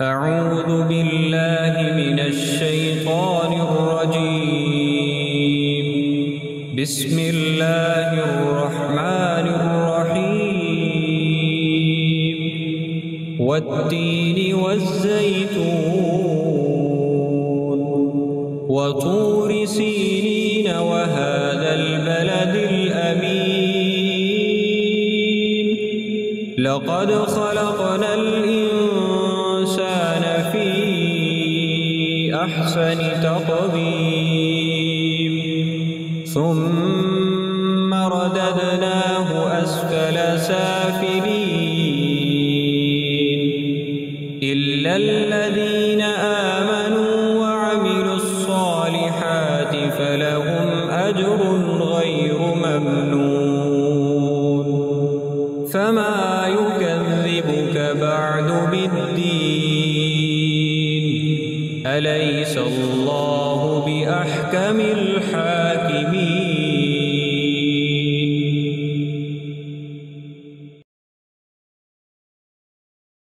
أعوذ بالله من الشيطان الرجيم. بسم الله الرحمن الرحيم. والتين والزيتون. وطور سينين وهذا البلد الأمين. لقد خلقنا الإنسان أحسن تقويم ثم رددناه أسفل سافلين. إلا الذين آمنوا وعملوا الصالحات فلهم أجر غير ممنون. فما يكذبك بعد بالدين. أليس الله بأحكم الحاكمين